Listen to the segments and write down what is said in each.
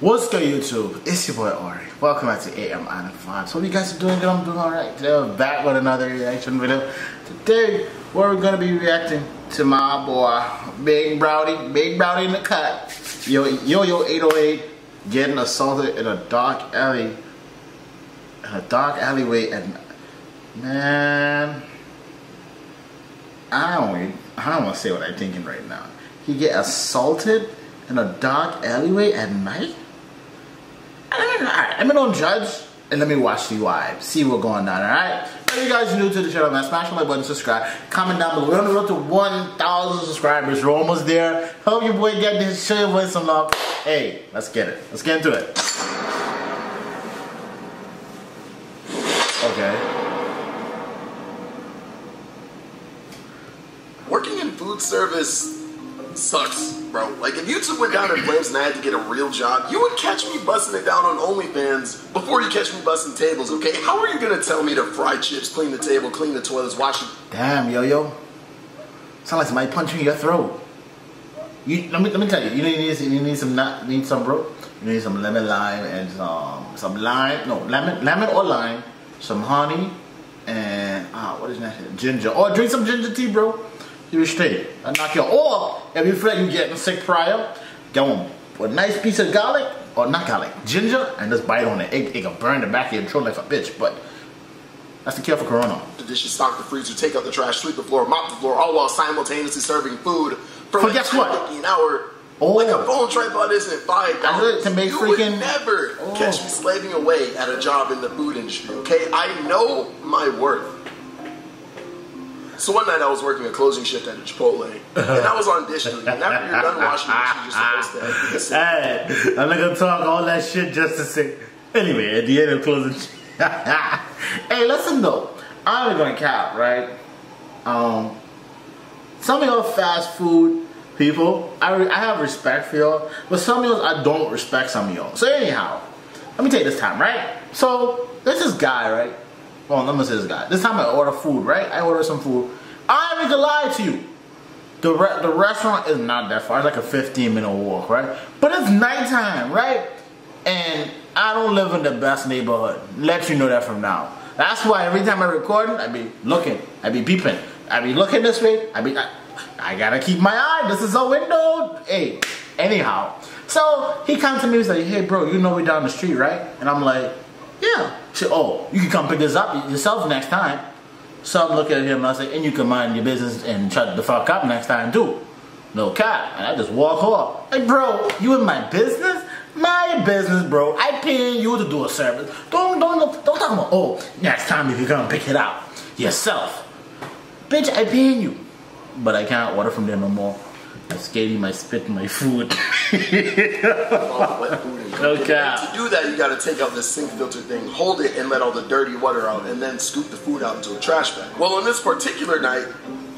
What's good YouTube? It's your boy Auri. Welcome back to AM Island Vibes. Hope you guys are doing good. I'm doing alright. Today we're back with another reaction video. Today we're gonna be reacting to my boy Big Browdy. Big Browdy in the cut. Yo Yo Yo 808 getting assaulted in a dark alley. In a dark alleyway and man I don't I don't wanna say what I'm thinking right now. He get assaulted in a dark alleyway at night? Let me don't judge and let me watch the vibe. See what's going on, alright? If you guys new to the channel, man, smash the like button, subscribe, comment down below. We're on the road to 1,000 subscribers. We're almost there. Help your boy get this. Show your boy some love. Hey, let's get it. Let's get into it. Okay. Working in food service sucks, bro. Like if YouTube went down in flames and I had to get a real job, you would catch me busting it down on OnlyFans before you catch me busting tables, okay? How are you gonna tell me to fry chips, clean the table, clean the toilets, wash it? Damn, yo yo. Sound like somebody punching your throat. You let me let me tell you, you need you need some not need some bro. You need some lemon lime and some some lime no lemon lemon or lime, some honey, and ah what is that? Ginger. Or drink some ginger tea, bro you straight. I knock you Or if you feel like you're getting sick prior, go on with a nice piece of garlic, or not garlic, ginger, and just bite on it. It, it can burn the back of your throat like a bitch, but that's the cure for corona. The dishes stock the freezer, take out the trash, sweep the floor, mop the floor, all while simultaneously serving food for, for guess what? An hour. Oh. Like a phone tripod isn't five dollars. To make you freaking would never oh. catch me slaving away at a job in the food industry. Okay, I know my worth. So one night I was working a closing shift at a Chipotle, and I was on dish. And after you're done washing dishes, you're supposed to. Hey, I'm not gonna talk all that shit just to say. Anyway, at the end of closing. hey, listen though, I'm not gonna cap, right? Um, some of y'all fast food people, I, I have respect for y'all, but some of y'all I don't respect some of y'all. So anyhow, let me take this time, right? So this is guy, right? Well, let me say this guy. This time I order food, right? I order some food. I ain't gonna lie to you. The, re the restaurant is not that far. It's like a 15 minute walk, right? But it's nighttime, right? And I don't live in the best neighborhood. Let you know that from now. That's why every time I record, I be looking, I be peeping, I be looking this way, I be, I, I gotta keep my eye. This is a window. Hey, anyhow. So he comes to me and like, hey bro, you know we down the street, right? And I'm like, yeah. She, oh, you can come pick this up yourself next time. So I'm looking at him and I say, and you can mind your business and shut the fuck up next time too. No cap. And I just walk off. Hey bro, you in my business? My business, bro. I paying you to do a service. Don't don't don't talk about oh next time if you come pick it up yourself. Bitch, I paying you. But I can't order from there no more. I'm he might spit my food. Okay. To do that, you got to take out this sink filter thing, hold it, and let all the dirty water out, and then scoop the food out into a trash bag. Well, on this particular night,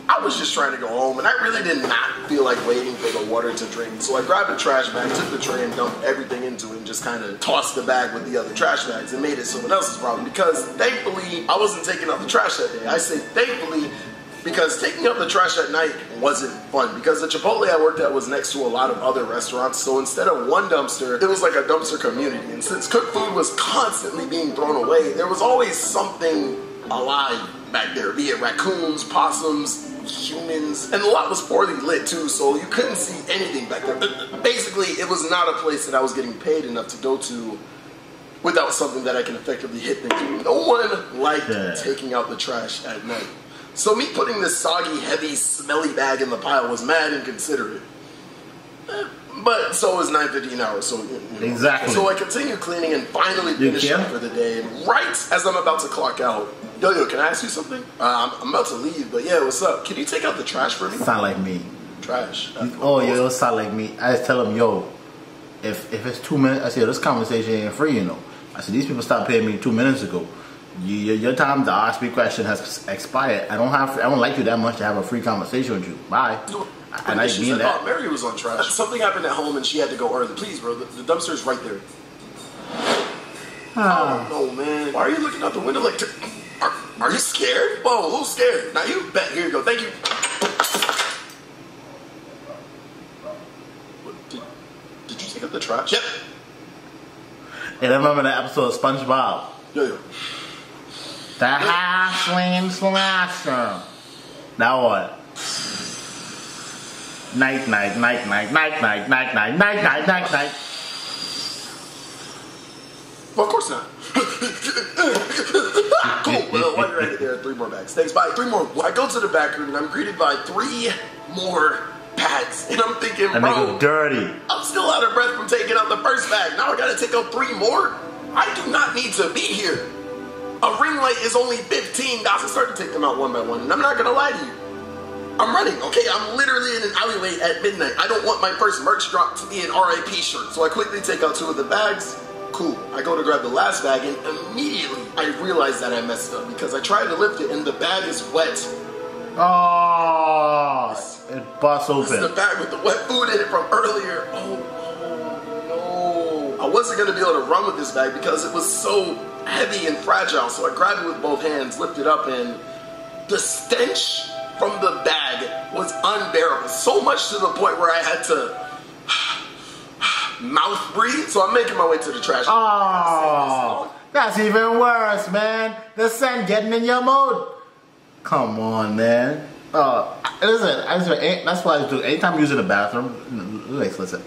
I was just trying to go home, and I really did not feel like waiting for the water to drain. So I grabbed a trash bag, took the tray, and dumped everything into it, and just kind of tossed the bag with the other trash bags, and made it someone else's problem. Because thankfully, I wasn't taking out the trash that day. I say thankfully because taking out the trash at night wasn't fun because the Chipotle I worked at was next to a lot of other restaurants. So instead of one dumpster, it was like a dumpster community. And since cooked food was constantly being thrown away, there was always something alive back there, be it raccoons, possums, humans, and the lot was poorly lit too, so you couldn't see anything back there. Basically, it was not a place that I was getting paid enough to go to without something that I can effectively hit things. No one liked yeah. taking out the trash at night. So me putting this soggy, heavy, smelly bag in the pile was mad inconsiderate. Eh, but so was 9.15 hours, so... You know. Exactly. So I continued cleaning and finally finished up for the day. And right as I'm about to clock out, yo, yo, can I ask you something? Uh, I'm, I'm, about to leave, but yeah, what's up? Can you take out the trash for me? Sound like me. Trash. oh, yo, it sound like me. I just tell them, yo, if, if it's two minutes, I say, this conversation ain't free, you know. I said, these people stopped paying me two minutes ago you, your time to ask me question has expired. I don't have. I don't like you that much to have a free conversation with you. Bye. and I mean that. Mary was on trash. Something happened at home and she had to go early. Please, bro. The, the dumpster's right there. Ah. Oh no, man. Why are you looking out the window like? Are, are you scared? Whoa, who's scared? Now you bet. Here you go. Thank you. Did, did you take out the trash? Yep. And I remember that episode of SpongeBob. Yeah, yeah. The Hash-Slinging Slasher. That one. Night, night, night, night, night, night, night, night, night, night, night, night. Well, of course not. cool. Well, while you're at it, there are three more bags. Thanks. Bye. Three more. I go to the back room and I'm greeted by three more bags. And I'm thinking, That bro, dirty. I'm still out of breath from taking out the first bag. Now I gotta take out three more? I do not need to be here. A ring light is only 15. Guys, I start to take them out one by one. And I'm not gonna lie to you. I'm running, okay? I'm literally in an alleyway at midnight. I don't want my first merch drop to be an RIP shirt. So I quickly take out two of the bags. Cool. I go to grab the last bag and immediately I realize that I messed up because I tried to lift it and the bag is wet. Oh, it busts This is the bag with the wet food in it from earlier. Oh, oh no. I wasn't gonna be able to run with this bag because it was so heavy and fragile. So I grabbed it with both hands, lifted up, and the stench from the bag was unbearable. So much to the point where I had to mouth breathe. So I'm making my way to the trash. Oh, that's even worse, man. The sun getting in your mood. Come on, man. Uh, listen, I just, eh, that's what I do. Anytime I'm using the bathroom, listen,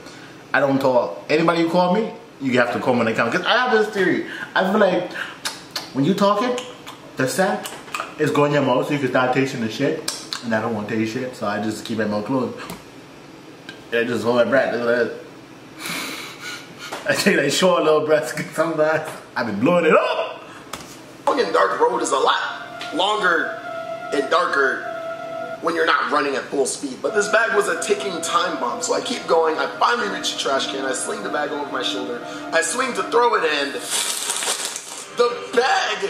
I don't talk. Anybody you call me, you have to call when come. Because I have this theory. I feel like when you talking, the scent is going in your mouth so you can start tasting the shit. And I don't want to taste shit, so I just keep my mouth closed. And I just hold my breath. Look at that. I take that short little breaths 'cause sometimes I be blowing it up. And dark road is a lot longer and darker when you're not running at full speed. But this bag was a ticking time bomb, so I keep going. I finally reach the trash can. I sling the bag over my shoulder. I swing to throw it, and the bag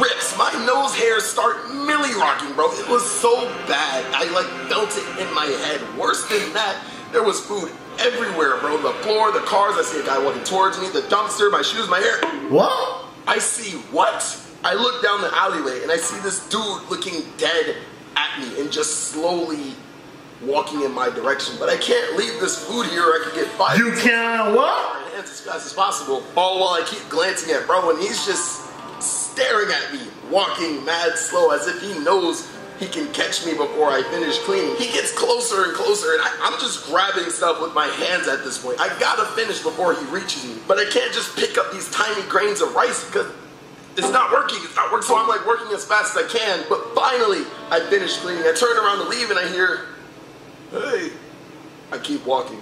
rips. My nose hairs start milly rocking, bro. It was so bad. I like felt it in my head. Worse than that, there was food everywhere, bro. The floor, the cars. I see a guy walking towards me. The dumpster, my shoes, my hair. What? I see what? I look down the alleyway and I see this dude looking dead at me and just slowly walking in my direction. But I can't leave this food here I could get fired. You can what? hands as fast as possible. All while I keep glancing at bro and he's just staring at me, walking mad slow as if he knows he can catch me before I finish cleaning. He gets closer and closer and I, I'm just grabbing stuff with my hands at this point. I gotta finish before he reaches me. But I can't just pick up these tiny grains of rice because it's not working. It's not working. So I'm like working as fast as I can. But finally, I finish cleaning. I turn around to leave and I hear, hey. I keep walking.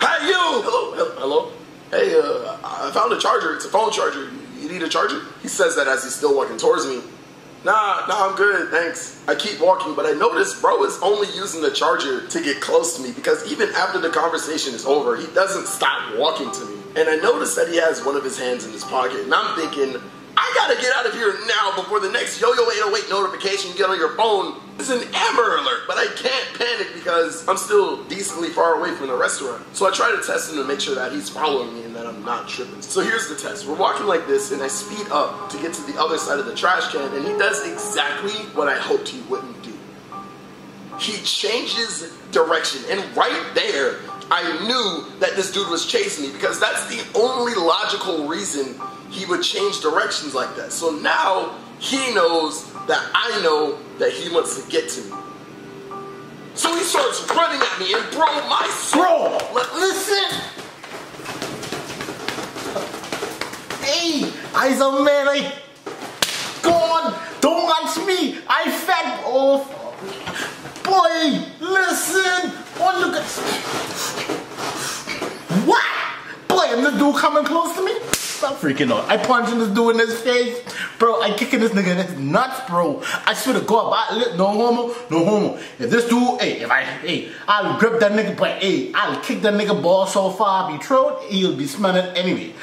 Hey, you! Hello, hello? Hey, uh, I found a charger. It's a phone charger. You need a charger? He says that as he's still walking towards me. Nah, nah, I'm good, thanks. I keep walking, but I notice bro is only using the charger to get close to me because even after the conversation is over, he doesn't stop walking to me. And I notice that he has one of his hands in his pocket, and I'm thinking, I gotta get out of here now before the next Yo-Yo 808 notification you get on your phone is an Amber Alert. But I can't panic because I'm still decently far away from the restaurant. So I try to test him to make sure that he's following me and that I'm not tripping. So here's the test. We're walking like this and I speed up to get to the other side of the trash can and he does exactly what I hoped he wouldn't do. He changes direction and right there I knew that this dude was chasing me because that's the only logical reason he would change directions like that. So now he knows that I know that he wants to get to me. So he starts running at me, and bro, my Bro, Let- listen. Hey, I's a man. Like, go on, don't watch me. I fed off. Boy, listen. Oh, look at. What? Boy, and this dude coming close to me? Stop freaking out. I punching this dude in his face. Bro, I kicking this nigga in his nuts, bro. I swear to God, I, no homo, no homo. If this dude, hey, if I, hey, I'll grip that nigga, but hey, I'll kick that nigga ball so far, be throat, he'll be smelling anyway.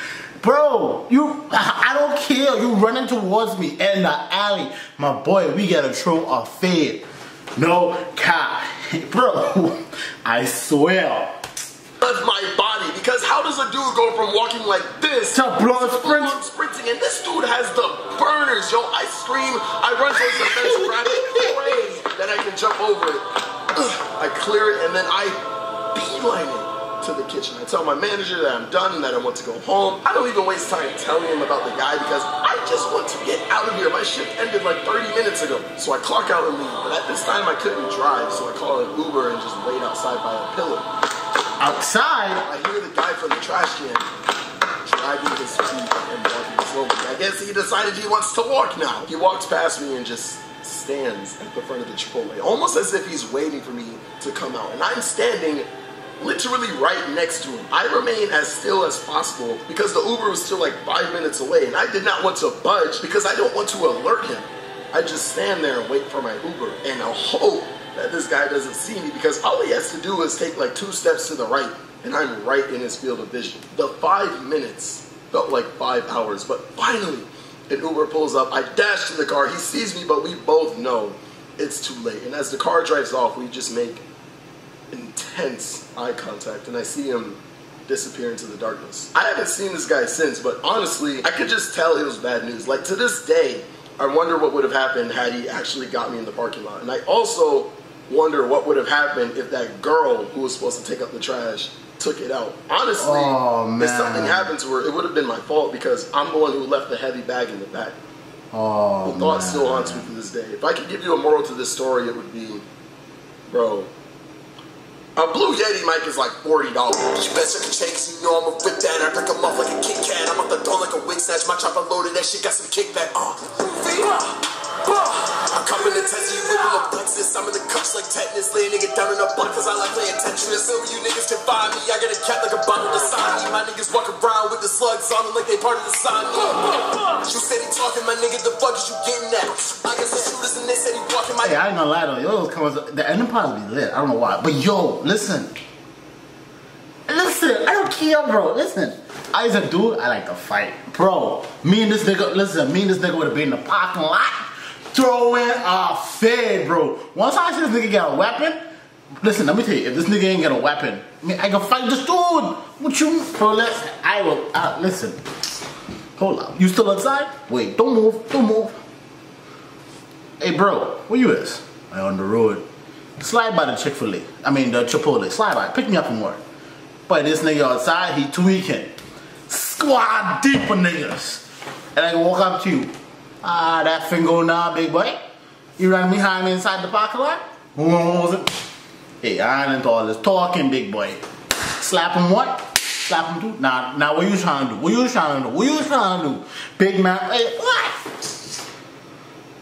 Bro, you, I don't care. You running towards me in the alley. My boy, we gotta throw a fade. No cap. Bro, I swear. of my because how does a dude go from walking like this To blood sprint? sprinting? And this dude has the burners, yo. I scream, I run towards the fence, grab it, pray that I can jump over it. I clear it and then I beeline it to the kitchen. I tell my manager that I'm done and that I want to go home. I don't even waste time telling him about the guy because I just want to get out of here. My shift ended like 30 minutes ago. So I clock out and leave. But at this time I couldn't drive, so I call an Uber and just wait outside by a pillar. Outside? I hear the guy from the trash can dragging his feet and walking slowly. I guess he decided he wants to walk now. He walks past me and just stands at the front of the Chipotle, almost as if he's waiting for me to come out. And I'm standing literally right next to him. I remain as still as possible because the Uber was still like five minutes away and I did not want to budge because I don't want to alert him. I just stand there and wait for my Uber and I hope that this guy doesn't see me because all he has to do is take like two steps to the right and I'm right in his field of vision. The five minutes felt like five hours, but finally an Uber pulls up. I dash to the car. He sees me, but we both know it's too late. And as the car drives off, we just make intense eye contact, and I see him disappear into the darkness. I haven't seen this guy since, but honestly, I could just tell it was bad news. Like to this day, I wonder what would have happened had he actually got me in the parking lot. And I also wonder what would have happened if that girl who was supposed to take up the trash took it out. Honestly, oh, if something happened to her, it would have been my fault because I'm the one who left the heavy bag in the back. Oh, the thought man. still haunts me to this day. If I could give you a moral to this story, it would be, bro, a Blue Yeti mic is like $40. You bet suck a chase, you know I'ma whip that. I break them off like a Kit Kat. I'm off the door like a wig snatch. My chopper loaded, that shit got some kickback. Uh, I'm coming to you with a plexus. I'm in the cups like tetanus. Lay a nigga down in a block cause I like playing Tetris. So you niggas can find me. I got a cat like a bottle to sign me. My niggas walk around with the slugs on them like they part of the sign. You steady talking, my nigga, the fuck is you getting at? I got some shooters and they said he walking my. Hey, I ain't gonna lie though. Yo, comes the ending part be lit. I don't know why. But yo, listen. Listen, I don't care, bro. Listen. I as a dude, I like to fight. Bro, me and this nigga, listen, me and this nigga would have been in the parking lot throwing a fade, bro. Once I see this nigga get a weapon, listen, let me tell you, if this nigga ain't get a weapon, I mean, I can fight this dude. What you, bro, listen, I will, uh, listen. Hold up. You still outside? Wait, don't move, don't move. Hey, bro, where you is? I on the road. Slide by the Chick-fil-A. I mean, the Chipotle. Slide by. Pick me up from work. But this nigga outside, he tweaking. Squad deep for niggas. And I can walk up to you. Ah, that finger now, big boy. You run behind me inside the parking lot? Who was it? Hey, I ain't into all this talking, big boy. Slap him what? Slap him too? Nah, nah, what you trying to do? What you trying to do? What you trying to do? Big man, hey, what?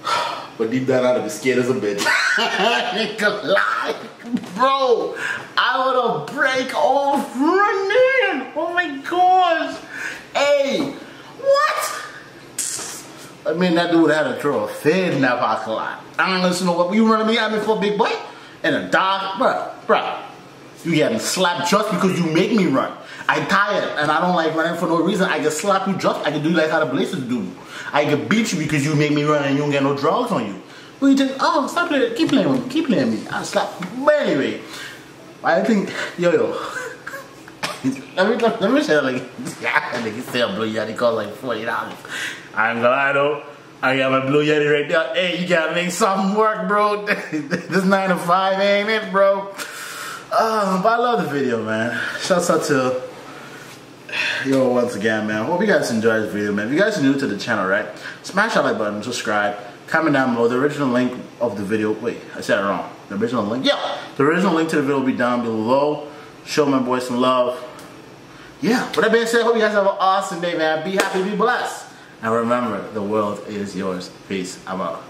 But deep down I'd be scared as a bitch. Bro, I would have break off running. Oh my gosh. Hey, I mean, that dude had to throw a fed in that parking lot. I don't listen to what you running me at me for, big boy? And a dog? bro, bro. You getting slapped just because you make me run. I tired and I don't like running for no reason. I can slap you just, I can do like how the Blazers do. I can beat you because you make me run and you don't get no drugs on you. But you think, oh, stop playing, keep playing me, keep playing me. I'll slap But anyway, I think, yo, yo. let me, let me say like, yeah, nigga still blue, they cost like $40. I ain't gonna lie though. I got my Blue Yeti right there. Hey, you gotta make something work, bro. this 9 to 5 ain't it, bro. Uh, but I love the video, man. Shouts out to yo once again, man. Hope you guys enjoyed this video, man. If you guys are new to the channel, right? Smash that like button, subscribe, comment down below. The original link of the video. Wait, I said it wrong. The original link. Yeah, the original link to the video will be down below. Show my boy some love. Yeah. With that being said, hope you guys have an awesome day, man. Be happy, be blessed. And remember, the world is yours. Peace. I'm out.